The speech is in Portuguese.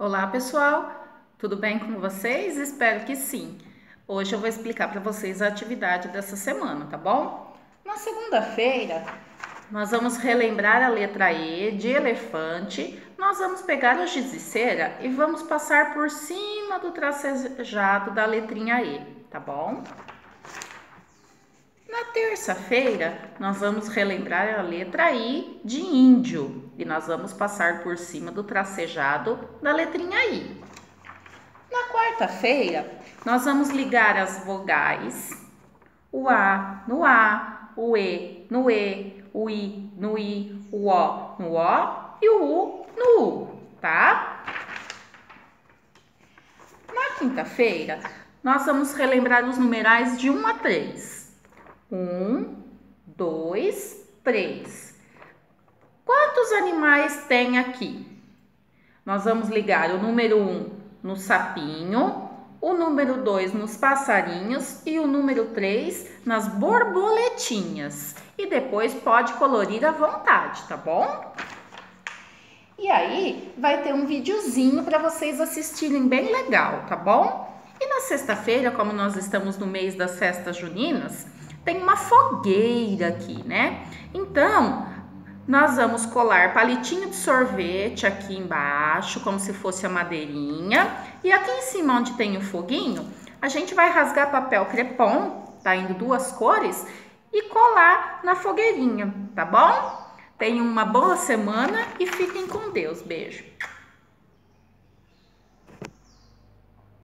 Olá pessoal, tudo bem com vocês? Espero que sim. Hoje eu vou explicar para vocês a atividade dessa semana, tá bom? Na segunda-feira, nós vamos relembrar a letra E de elefante. Nós vamos pegar o giz de cera e vamos passar por cima do tracejado da letrinha E, tá bom? Terça-feira, nós vamos relembrar a letra I de índio e nós vamos passar por cima do tracejado da letrinha I. Na quarta-feira, nós vamos ligar as vogais, o A no A, o E no E, o I no I, o O no O e o U no U, tá? Na quinta-feira, nós vamos relembrar os numerais de 1 a 3. Um, dois, três. Quantos animais tem aqui? Nós vamos ligar o número um no sapinho, o número dois nos passarinhos e o número três nas borboletinhas. E depois pode colorir à vontade, tá bom? E aí vai ter um videozinho para vocês assistirem bem legal, tá bom? E na sexta-feira, como nós estamos no mês das festas juninas, tem uma fogueira aqui, né? Então, nós vamos colar palitinho de sorvete aqui embaixo, como se fosse a madeirinha. E aqui em cima, onde tem o foguinho, a gente vai rasgar papel crepom, tá indo duas cores, e colar na fogueirinha, tá bom? Tenham uma boa semana e fiquem com Deus. Beijo!